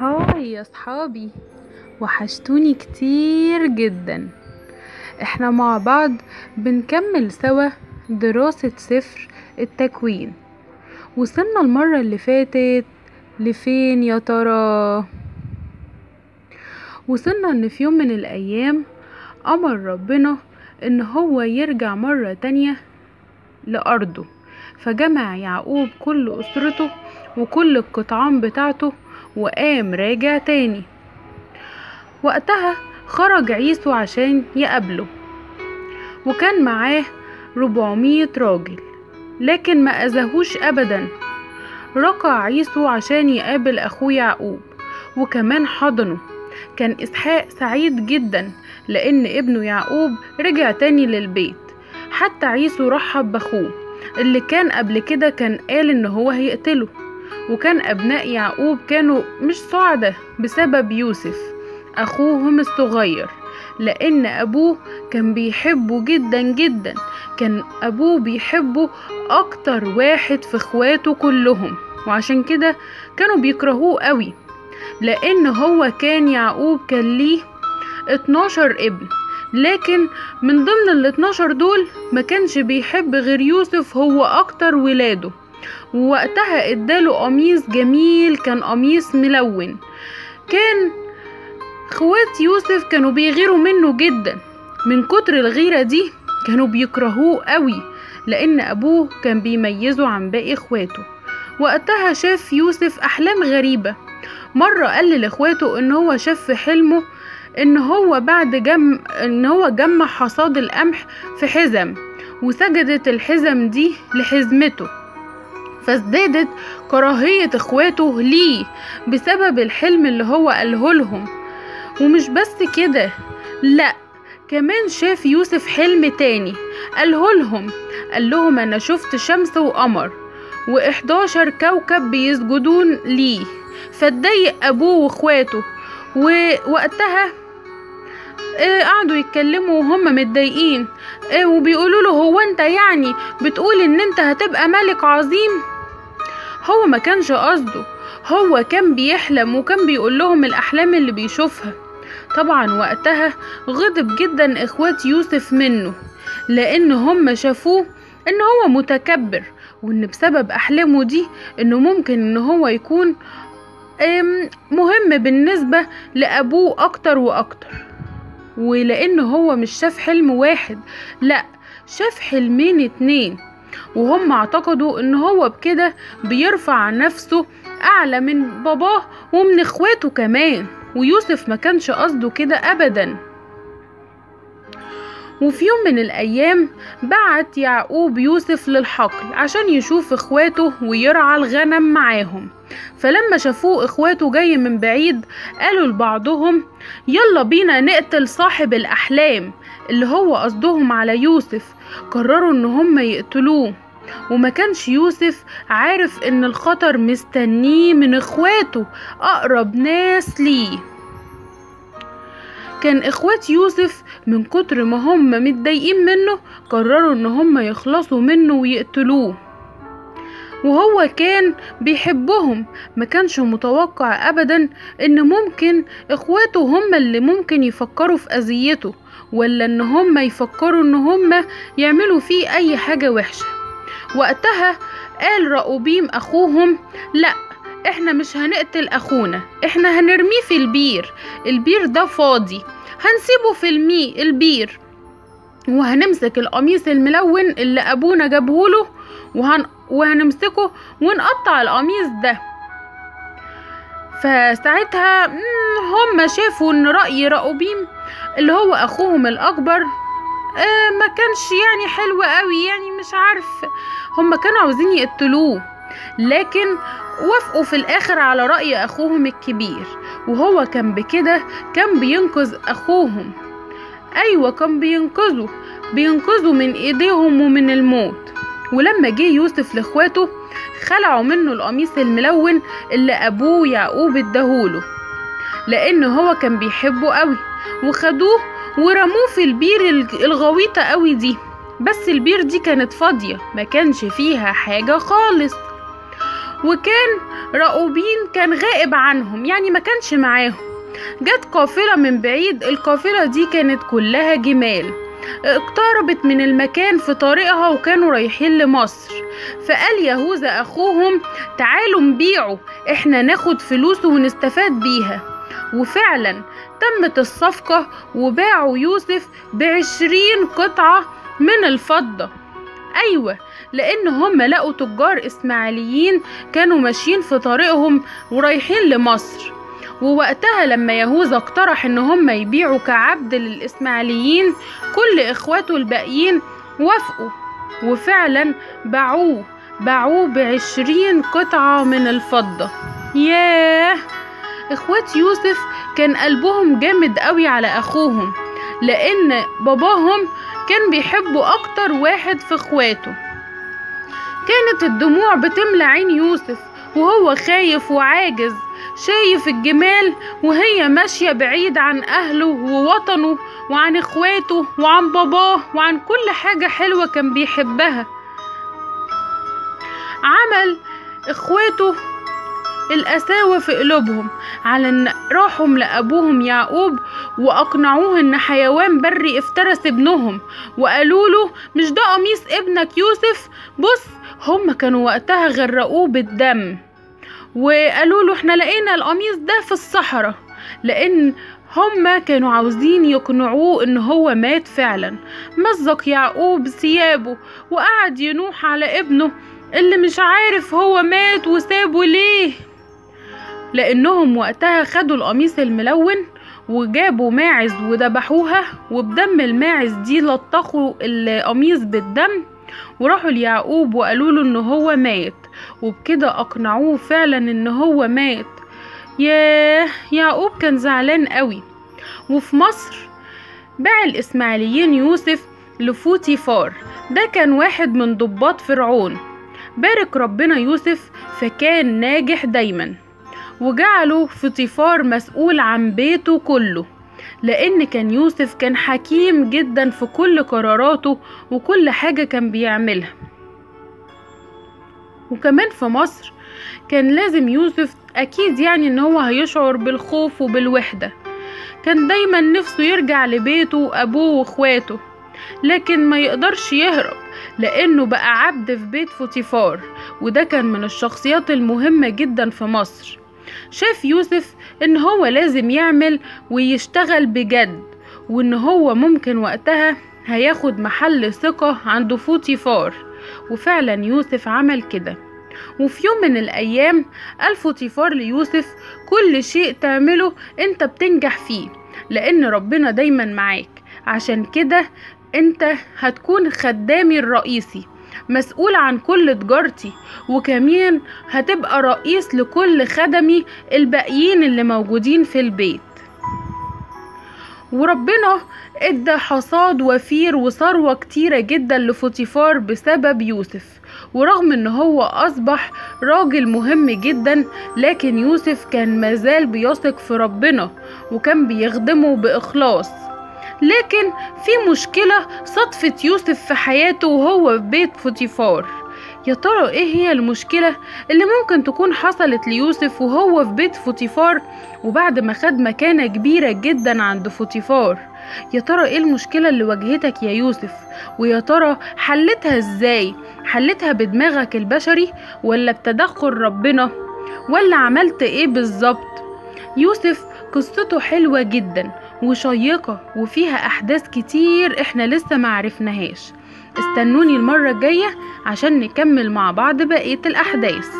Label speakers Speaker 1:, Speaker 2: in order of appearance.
Speaker 1: هاي يا صحابي وحشتوني كتير جدا. إحنا مع بعض بنكمل سوا دراسة سفر التكوين. وصلنا المرة اللي فاتت لفين يا ترى؟ وصلنا إن في يوم من الأيام أمر ربنا إن هو يرجع مرة تانية لأرضه. فجمع يعقوب كل أسرته وكل القطعان بتاعته وقام راجع تاني. وقتها خرج عيسو عشان يقابله وكان معاه ربعمية راجل لكن ما أذاهوش أبدا. رقع عيسو عشان يقابل أخوه يعقوب وكمان حضنه. كان إسحاق سعيد جدا لأن ابنه يعقوب رجع تاني للبيت. حتى عيسو رحب بأخوه اللي كان قبل كده كان قال إن هو هيقتله. وكان أبناء يعقوب كانوا مش سعدة بسبب يوسف. أخوهم الصغير لأن أبوه كان بيحبه جدا جدا. كان أبوه بيحبه أكتر واحد في إخواته كلهم وعشان كده كانوا بيكرهوه قوي. لأن هو كان يعقوب كان ليه 12 ابن لكن من ضمن ال 12 دول ما كانش بيحب غير يوسف هو أكتر ولاده. ووقتها اداله قميص جميل كان قميص ملون. كان اخوات يوسف كانوا بيغيروا منه جدا. من كتر الغيرة دي كانوا بيكرهوه قوي لأن أبوه كان بيميزه عن باقي اخواته. وقتها شاف يوسف أحلام غريبة. مرة قال لإخواته إن هو شاف في حلمه إن هو بعد جم إن هو جمع حصاد القمح في حزم وسجدت الحزم دي لحزمته. فازدادت كراهية إخواته ليه بسبب الحلم اللي هو قاله لهم. ومش بس كده لأ كمان شاف يوسف حلم تاني قاله لهم. قال لهم أنا شفت شمس وقمر و11 كوكب بيسجدون ليه. فاتضايق أبوه وإخواته ووقتها إيه قعدوا يتكلموا وهم متضايقين إيه وبيقولوا له هو أنت يعني بتقول إن أنت هتبقى ملك عظيم؟ هو ما كانش قصده. هو كان بيحلم وكان بيقول لهم الأحلام اللي بيشوفها. طبعا وقتها غضب جدا إخوات يوسف منه لأن هم شافوه إن هو متكبر وإن بسبب أحلامه دي إنه ممكن إن هو يكون مهم بالنسبة لأبوه أكتر وأكتر. ولأن هو مش شاف حلم واحد لأ شاف حلمين اتنين. وهم اعتقدوا إن هو بكده بيرفع نفسه أعلى من باباه ومن إخواته كمان ويوسف ما كانش قصده كده ابدا. وفي يوم من الأيام بعت يعقوب يوسف للحقل عشان يشوف إخواته ويرعى الغنم معاهم. فلما شافوه إخواته جاي من بعيد قالوا لبعضهم يلا بينا نقتل صاحب الأحلام. اللي هو قصدهم على يوسف قرروا إن هم يقتلوه. وما كانش يوسف عارف إن الخطر مستنيه من إخواته أقرب ناس ليه. كان إخوات يوسف من كتر ما هم متضايقين منه قرروا إن هم يخلصوا منه ويقتلوه. وهو كان بيحبهم ما كانش متوقع ابدا إن ممكن إخواته هم اللي ممكن يفكروا في أذيته ولا إن هم يفكروا إن هم يعملوا فيه أي حاجة وحشة. وقتها قال رأوبيم أخوهم لأ إحنا مش هنقتل أخونا إحنا هنرميه في البير البير ده فاضي هنسيبه في المي البير. وهنمسك القميص الملون اللي أبونا جابهوله وهن... وهنمسكه ونقطع القميص ده. فساعتها هم شافوا إن رأي رأوبيم اللي هو أخوهم الأكبر آه ما كانش يعني حلو قوي يعني مش عارف. هم كانوا عاوزين يقتلوه لكن وافقوا في الآخر على رأي أخوهم الكبير. وهو كان بكده كان بينقذ أخوهم. أيوه كان بينقذه بينقذه من إيديهم ومن الموت. ولما جه يوسف لإخواته خلعوا منه القميص الملون اللي أبوه يعقوب اداهوله لأن هو كان بيحبه قوي وخدوه ورموه في البير الغويطة قوي دي. بس البير دي كانت فاضية ما كانش فيها حاجة خالص. وكان راؤوبين كان غائب عنهم يعني ما كانش معاهم. جت قافلة من بعيد القافلة دي كانت كلها جمال. اقتربت من المكان في طريقها وكانوا رايحين لمصر. فقال يهوذا أخوهم تعالوا نبيعه إحنا ناخد فلوسه ونستفاد بيها. وفعلا تمت الصفقة وباعوا يوسف بعشرين قطعة من الفضة. أيوة لأن هم لقوا تجار إسماعيليين كانوا ماشيين في طريقهم ورايحين لمصر. ووقتها لما يهوذا اقترح ان هم يبيعوا كعبد للإسماعيليين كل إخواته الباقيين وافقوا. وفعلا باعوه باعوه بعشرين قطعة من الفضة. ياه! إخوات يوسف كان قلبهم جامد قوي على أخوهم لأن باباهم كان بيحبه أكتر واحد في إخواته. كانت الدموع بتملى عين يوسف وهو خايف وعاجز. شايف الجمال وهي ماشية بعيد عن أهله ووطنه وعن إخواته وعن باباه وعن كل حاجة حلوة كان بيحبها. عمل إخواته القساوة في قلوبهم على إن راحوا لأبوهم يعقوب وأقنعوه إن حيوان بري افترس ابنهم وقالوا له مش ده قميص ابنك يوسف؟ بص هم كانوا وقتها غرقوه بالدم. وقالوا له إحنا لقينا القميص ده في الصحراء لأن هما كانوا عاوزين يقنعوه إن هو مات فعلا. مزق يعقوب ثيابه وقعد ينوح على ابنه اللي مش عارف هو مات وسابه ليه. لأنهم وقتها خدوا القميص الملون وجابوا ماعز وذبحوها وبدم الماعز دي لطخوا القميص بالدم وراحوا ليعقوب وقالوا له إن هو مات. وبكده أقنعوه فعلا إن هو مات. ياه يعقوب كان زعلان قوي. وفي مصر باع الإسماعيليين يوسف لفوتيفار. ده كان واحد من ضباط فرعون. بارك ربنا يوسف فكان ناجح دايما. وجعله فطيفار مسؤول عن بيته كله. لأن كان يوسف كان حكيم جدا في كل قراراته وكل حاجة كان بيعملها. وكمان في مصر كان لازم يوسف أكيد يعني إن هو هيشعر بالخوف وبالوحدة. كان دايما نفسه يرجع لبيته وأبوه وإخواته لكن ما يقدرش يهرب لأنه بقى عبد في بيت فوتيفار وده كان من الشخصيات المهمة جدا في مصر. شاف يوسف إن هو لازم يعمل ويشتغل بجد وإن هو ممكن وقتها هياخد محل ثقة عند فوتيفار. وفعلا يوسف عمل كده. وفي يوم من الأيام قال فوتيفار ليوسف كل شيء تعمله أنت بتنجح فيه لأن ربنا دايما معاك. عشان كده أنت هتكون خدامي الرئيسي مسؤول عن كل تجارتي وكمان هتبقى رئيس لكل خدمي الباقيين اللي موجودين في البيت. وربنا إدى حصاد وفير وثروة كتيرة جدا لفوتيفار بسبب يوسف. ورغم إن هو أصبح راجل مهم جدا لكن يوسف كان مازال بيثق في ربنا وكان بيخدمه بإخلاص. لكن في مشكلة صدفت يوسف في حياته وهو في بيت فوتيفار. يا ترى إيه هي المشكلة اللي ممكن تكون حصلت ليوسف وهو في بيت فوتيفار وبعد ما خد مكانة كبيرة جدا عند فوتيفار؟ يا ترى إيه المشكلة اللي واجهتك يا يوسف؟ ويا ترى حلتها إزاي؟ حلتها بدماغك البشري ولا بتدخل ربنا؟ ولا عملت إيه بالظبط؟ يوسف قصته حلوة جدا وشيقة وفيها أحداث كتير إحنا لسه معرفناهاش استنوني المرة الجاية عشان نكمل مع بعض بقية الأحداث.